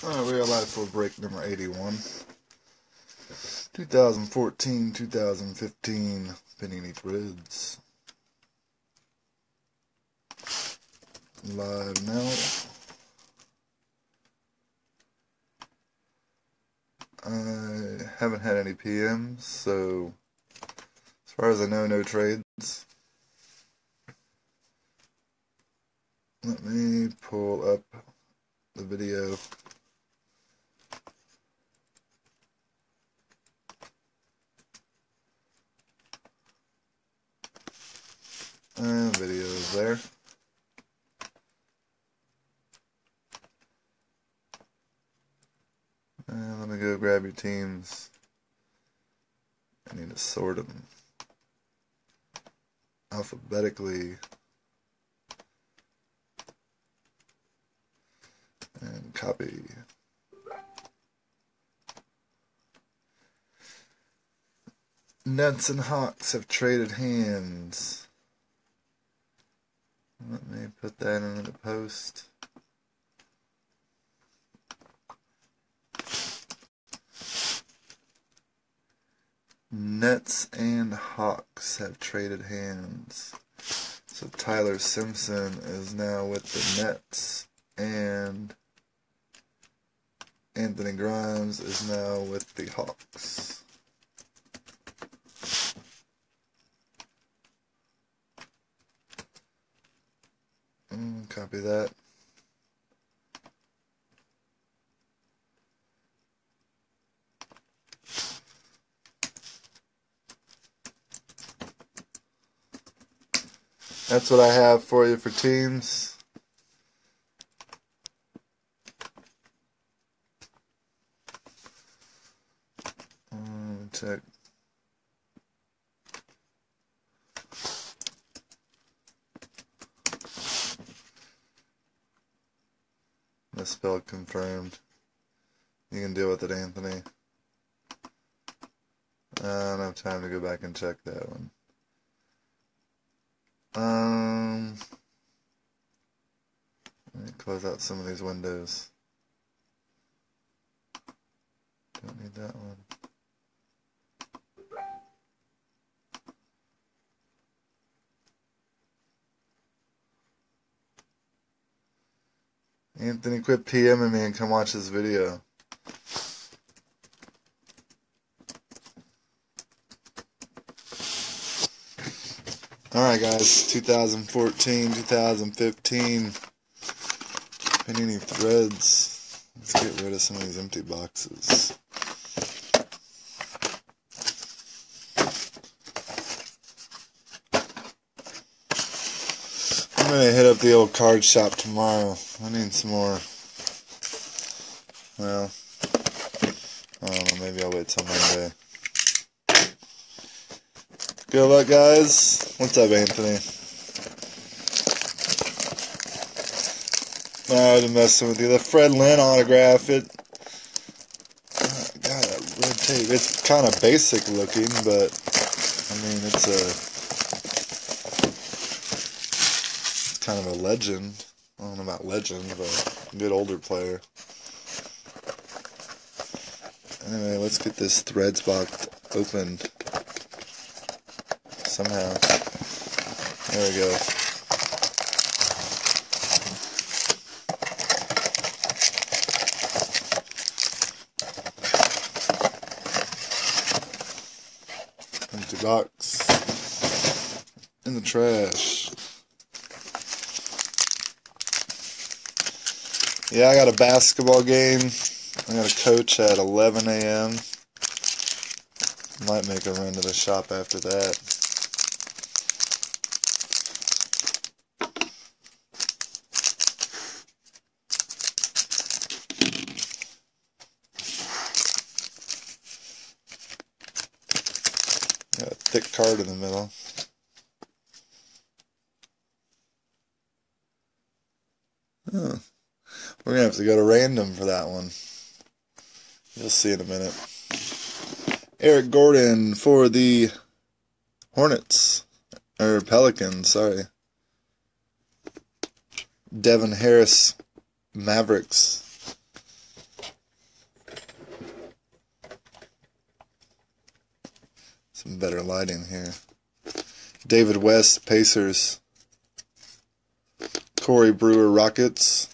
Uh, real life for break number 81. 2014 2015 Panini Threads. Live now. I haven't had any PMs, so as far as I know, no trades. Let me pull up the video. Eh, and video is there. And let me go grab your teams. I need to sort them alphabetically. And copy. Nets and Hawks have traded hands. Let me put that into the post. Nets and Hawks have traded hands. So Tyler Simpson is now with the Nets and Anthony Grimes is now with the Hawks. Copy that. That's what I have for you for teams. Um, check. Misspelled confirmed. You can deal with it, Anthony. I don't have time to go back and check that one. Um, let me close out some of these windows. Don't need that one. Anthony, quit PMing me and come watch this video. Alright guys, 2014, 2015 Panini Threads. Let's get rid of some of these empty boxes. I'm gonna hit up the old card shop tomorrow. I need some more. Well, I don't know, maybe I'll wait till Monday. Good luck, guys. What's up, Anthony? No, I'm messing with you. The Fred Lynn autograph, it. God, that red tape. It's kind of basic looking, but I mean, it's a. It's kind of a legend. I don't know about legend, but a good older player. Anyway, let's get this threads box opened somehow. There we go. Empty box. In the trash. Yeah, I got a basketball game. I got a coach at 11 a.m. Might make a run to the shop after that. Got a thick card in the middle. We're gonna have to go to random for that one. You'll see in a minute. Eric Gordon for the Hornets or Pelicans, sorry. Devin Harris, Mavericks. Some better lighting here. David West, Pacers. Corey Brewer, Rockets.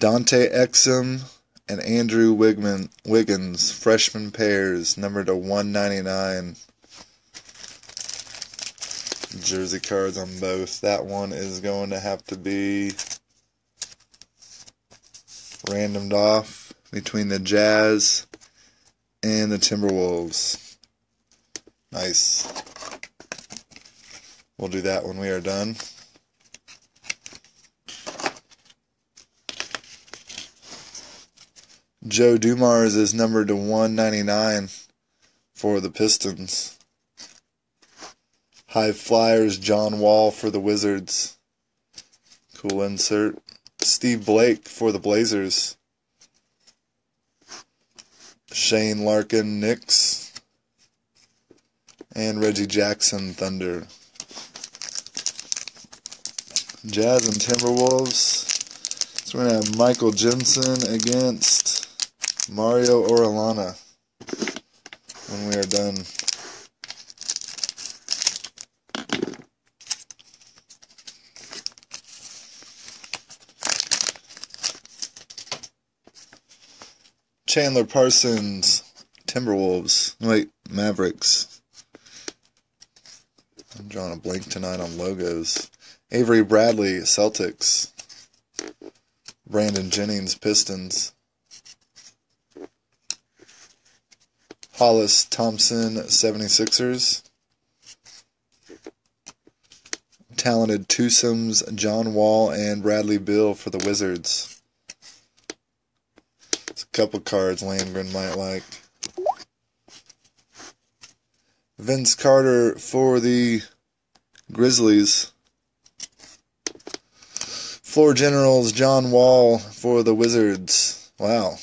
Dante Exum and Andrew Wigman, Wiggins, freshman pairs, number to 199. Jersey cards on both. That one is going to have to be randomed off between the Jazz and the Timberwolves. Nice. We'll do that when we are done. Joe Dumars is numbered to 199 for the Pistons. High Flyers, John Wall for the Wizards. Cool insert. Steve Blake for the Blazers. Shane Larkin, Knicks. And Reggie Jackson, Thunder. Jazz and Timberwolves. So we're going to have Michael Jensen against Mario Orellana when we are done. Chandler Parsons, Timberwolves. Wait, Mavericks. I'm drawing a blank tonight on logos. Avery Bradley, Celtics. Brandon Jennings, Pistons. Hollis Thompson, 76ers. Talented twosomes, John Wall and Bradley Beal for the Wizards It's a couple cards Landgren might like. Vince Carter for the Grizzlies. Floor Generals John Wall for the Wizards. Wow.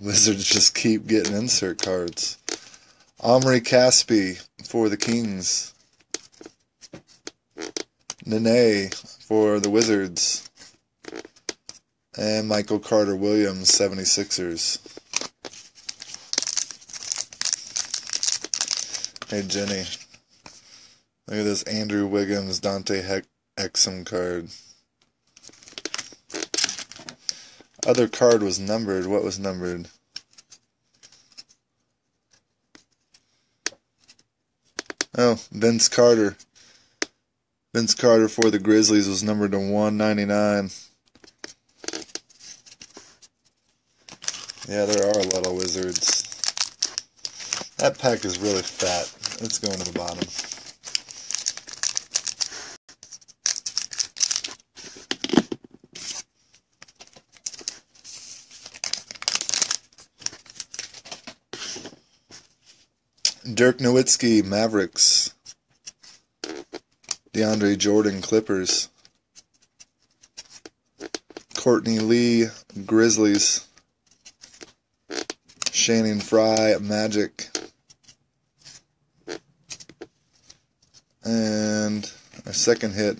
Wizards just keep getting insert cards. Omri Caspi for the Kings. Nene for the Wizards. And Michael Carter Williams, 76ers. Hey, Jenny. Look at this Andrew Wiggins, Dante Heck Exum card. Other card was numbered. What was numbered? Oh, Vince Carter. Vince Carter for the Grizzlies was numbered to 199. Yeah, there are a lot of wizards. That pack is really fat. It's going to the bottom. Dirk Nowitzki, Mavericks. DeAndre Jordan, Clippers. Courtney Lee, Grizzlies. Channing Frye, Magic. And our second hit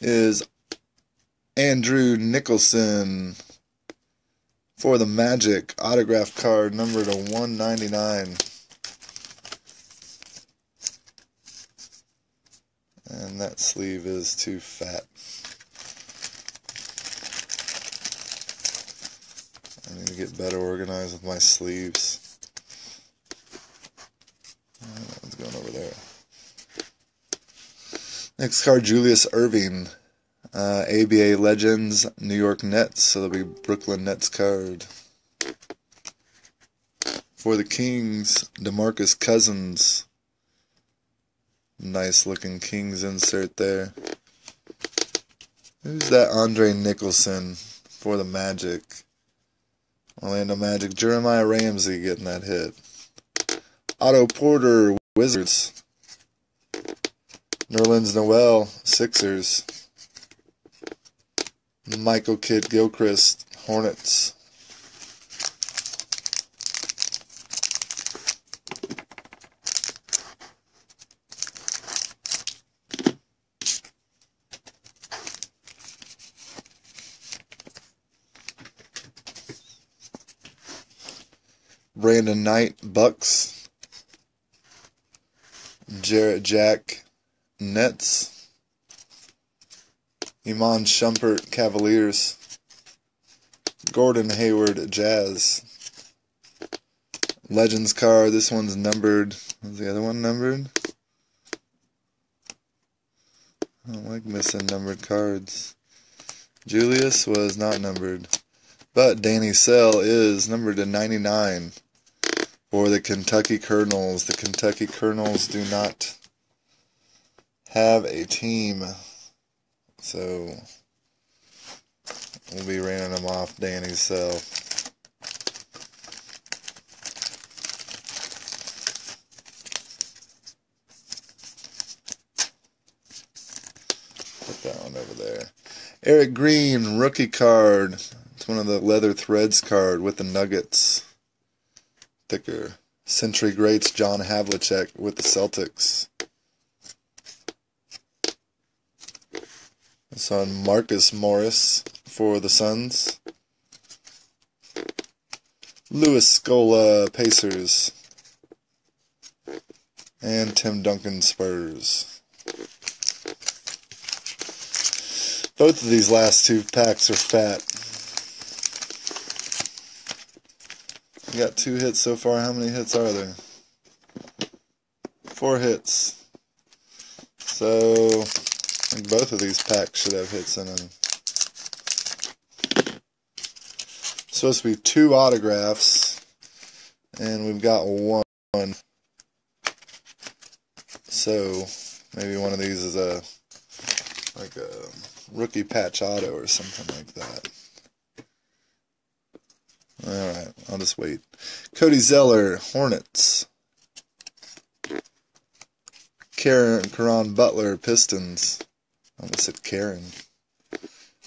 is Andrew Nicholson for the Magic autograph card number to 199. And that sleeve is too fat. I need to get better organized with my sleeves. What's going over there? Next card, Julius Erving. Uh, ABA Legends, New York Nets. So that'll be Brooklyn Nets card. For the Kings, DeMarcus Cousins. Nice looking Kings insert there. Who's that Andre Nicholson for the Magic? Orlando Magic, Jeremiah Ramsey getting that hit. Otto Porter, Wizards. Nerlens Noel, Sixers. Michael Kidd Gilchrist, Hornets. Brandon Knight, Bucks. Jarrett Jack, Nets. Iman Shumpert, Cavaliers. Gordon Hayward, Jazz. Legends card. This one's numbered. Is the other one numbered? I don't like missing numbered cards. Julius was not numbered. But Dan Issel is numbered to 99 for the Kentucky Colonels. The Kentucky Colonels do not have a team. So we'll be running them off Danny's Sell. Put that one over there. Erick Green, rookie card. It's one of the leather threads card with the Nuggets. Thicker. Century Greats, John Havlicek with the Celtics. This on Marcus Morris for the Suns. Luis Scola, Pacers. And Tim Duncan, Spurs. Both of these last two packs are fat. Got two hits so far. How many hits are there? Four hits. So, both of these packs should have hits in them. supposed to be two autographs, and we've got one. So, maybe one of these is a like a rookie patch auto or something like that. Alright, I'll just wait. Cody Zeller, Hornets. Karen Caron Butler, Pistons. I almost said Karen.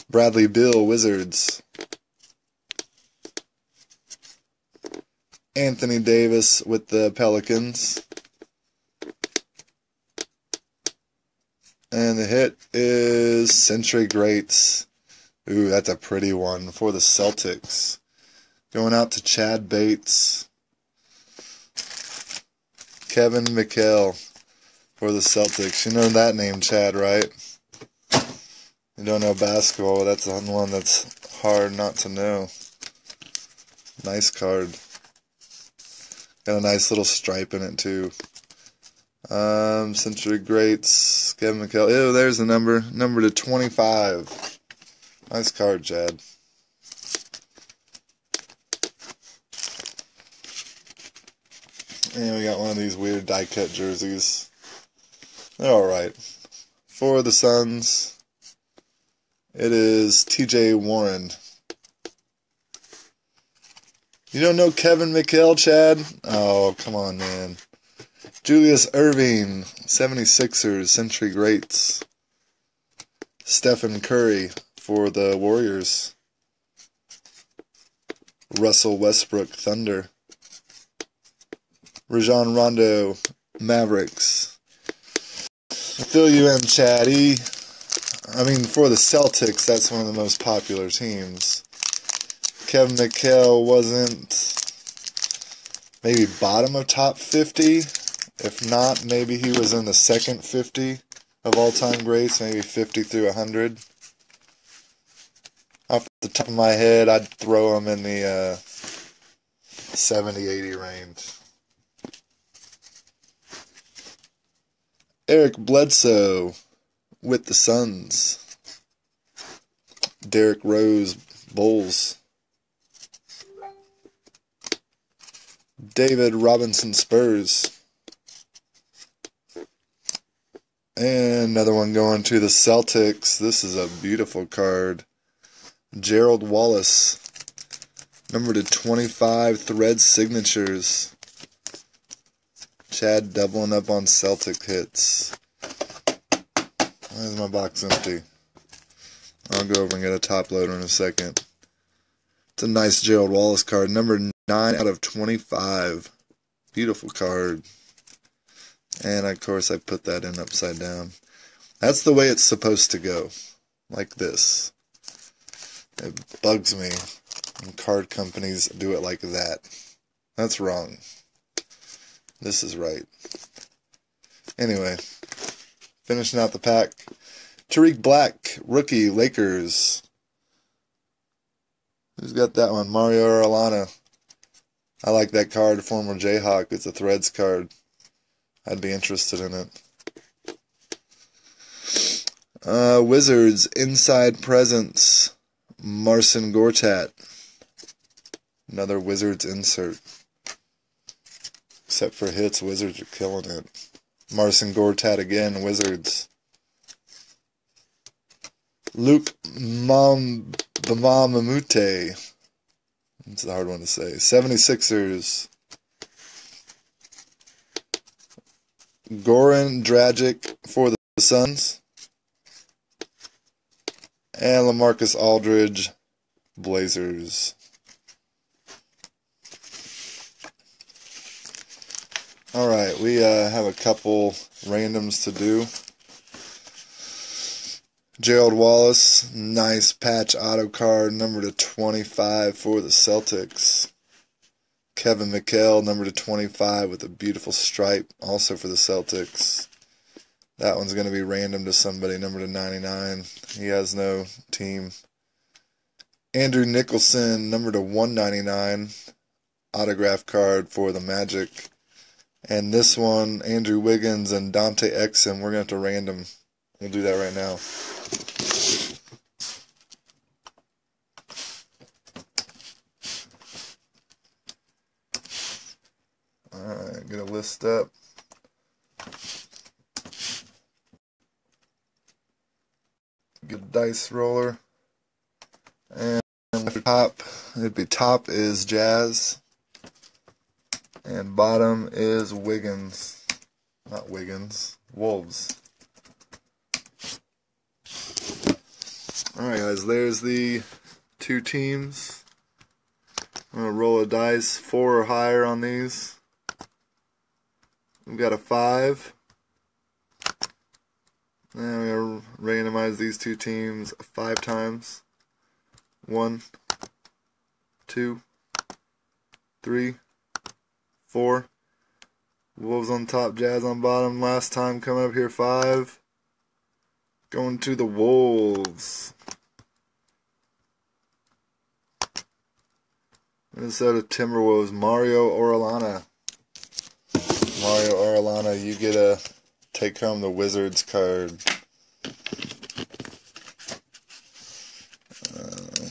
Bradley Beal, Wizards. Anthony Davis with the Pelicans. And the hit is Century Greats. Ooh, that's a pretty one for the Celtics. Going out to Chad Bates. Kevin McHale for the Celtics. You know that name, Chad, right? You don't know basketball, that's the one that's hard not to know. Nice card. Got a nice little stripe in it, too. Um, Century Greats, Kevin McHale. Ew, there's the number. Number to 25. Nice card, Chad. And we got one of these weird die cut jerseys. They're alright. For the Suns, it is TJ Warren. You don't know Kevin McHale, Chad? Oh, come on, man. Julius Erving, 76ers, Century Greats. Stephen Curry for the Warriors. Russell Westbrook, Thunder. Rajon Rondo, Mavericks. Fill you in, Chatty. I mean, for the Celtics, that's one of the most popular teams. Kevin McHale wasn't maybe bottom of top 50 if not, maybe he was in the second 50 of all time greats, maybe 50 through 100. Off the top of my head, I'd throw him in the uh, 70 80 range. Eric Bledsoe with the Suns. Derrick Rose, Bulls. David Robinson, Spurs. And another one going to the Celtics. This is a beautiful card. Gerald Wallace. Number to 25, thread signatures. Chad doubling up on Celtic hits. Why is my box empty? I'll go over and get a top loader in a second. It's a nice Gerald Wallace card. Number 9 out of 25. Beautiful card. And of course I put that in upside down. That's the way it's supposed to go. Like this. It bugs me when card companies do it like that. That's wrong. This is right. Anyway, finishing out the pack. Tarik Black, rookie, Lakers. Who's got that one? Mario Orellana. I like that card, former Jayhawk. It's a Threads card. I'd be interested in it. Uh, Wizards, Inside Presence, Marcin Gortat. Another Wizards insert. Except for hits, Wizards are killing it. Marcin Gortat again, Wizards. Luc Mbah a Moute. It's a hard one to say. 76ers. Goran Dragic for the Suns. And Lamarcus Aldridge, Blazers. All right, we uh, have a couple randoms to do. Gerald Wallace, nice patch auto card, number to 25 for the Celtics. Kevin McHale, number to 25 with a beautiful stripe, also for the Celtics. That one's going to be random to somebody, number to 99. He has no team. Andrew Nicholson, number to 199, autograph card for the Magic. And this one, Andrew Wiggins and Dante Exum, we're going to have to random. We'll do that right now. Alright, get a list up. Get a dice roller. And top, it'd be top is Jazz. And bottom is Wiggins. Not Wiggins. Wolves. Alright guys, there's the two teams. I'm going to roll a dice, four or higher on these. We've got a five. Now we're going to randomize these two teams five times. One, two, three, four. Wolves on top, Jazz on bottom. Last time coming up here, five. Going to the Wolves. Minnesota Timberwolves, Mario Orellana. Mario Orellana, you get a take home the Wizards card. Uh,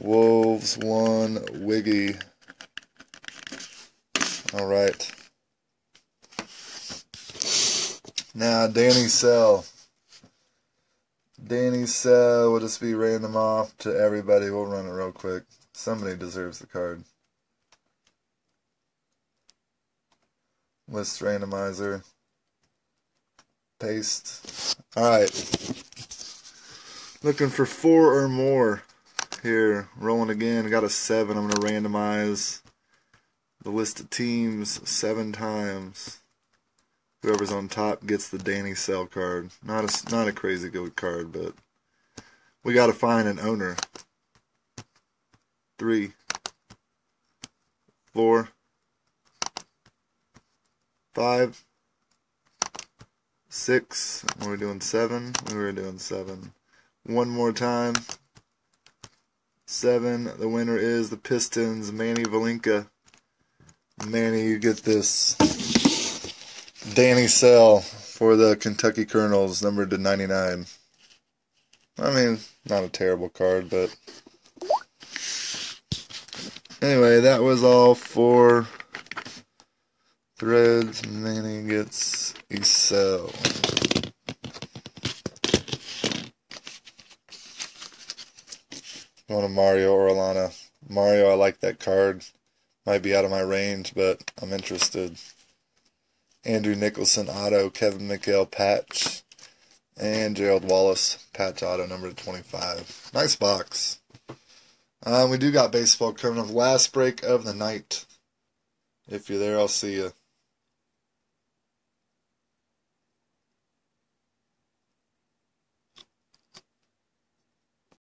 Wolves one, Wiggy. All right. Now, Dan Issel. Dan Issel will just be random off to everybody. We'll run it real quick. Somebody deserves the card. List randomizer. Paste. Alright. Looking for four or more here. Rolling again. Got a seven. I'm going to randomize the list of teams seven times. Whoever's on top gets the Dan Issel card. Not a, not a crazy good card, but we got to find an owner. Three. Four five, six. We were doing seven. We were doing seven. One more time. Seven. The winner is the Pistons, Manny Valinka. Manny, you get this. Dan Issel for the Kentucky Colonels, numbered to 99. I mean, not a terrible card, but. Anyway, that was all for Threads, Manny gets Excel. Going to Mario Orellana. Mario, I like that card. Might be out of my range, but I'm interested. Andrew Nicholson auto, Kevin McHale patch, and Gerald Wallace patch auto number 25. Nice box. Um, we do got baseball coming up. Last break of the night. If you're there, I'll see you.